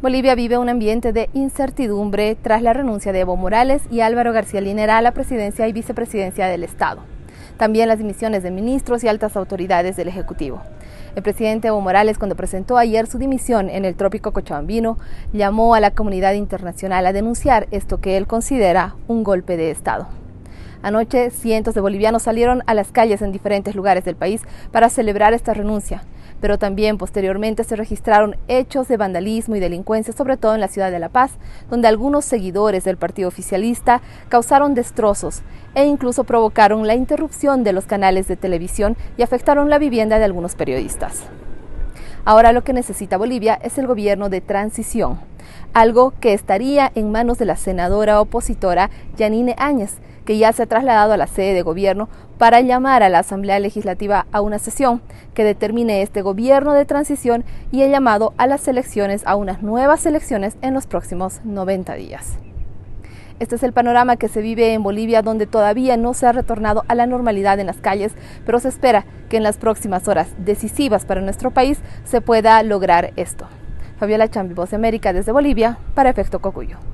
Bolivia vive un ambiente de incertidumbre tras la renuncia de Evo Morales y Álvaro García Linera a la presidencia y vicepresidencia del Estado. También las dimisiones de ministros y altas autoridades del Ejecutivo. El presidente Evo Morales, cuando presentó ayer su dimisión en el trópico cochabambino, llamó a la comunidad internacional a denunciar esto que él considera un golpe de Estado. Anoche, cientos de bolivianos salieron a las calles en diferentes lugares del país para celebrar esta renuncia pero también posteriormente se registraron hechos de vandalismo y delincuencia, sobre todo en la ciudad de La Paz, donde algunos seguidores del partido oficialista causaron destrozos e incluso provocaron la interrupción de los canales de televisión y afectaron la vivienda de algunos periodistas. Ahora lo que necesita Bolivia es el gobierno de transición, algo que estaría en manos de la senadora opositora Yanine Áñez, que ya se ha trasladado a la sede de gobierno para llamar a la Asamblea Legislativa a una sesión que determine este gobierno de transición y el llamado a las elecciones, a unas nuevas elecciones en los próximos 90 días. Este es el panorama que se vive en Bolivia, donde todavía no se ha retornado a la normalidad en las calles, pero se espera que en las próximas horas decisivas para nuestro país se pueda lograr esto. Fabiola Chambi, Voz América desde Bolivia, para Efecto Cocuyo.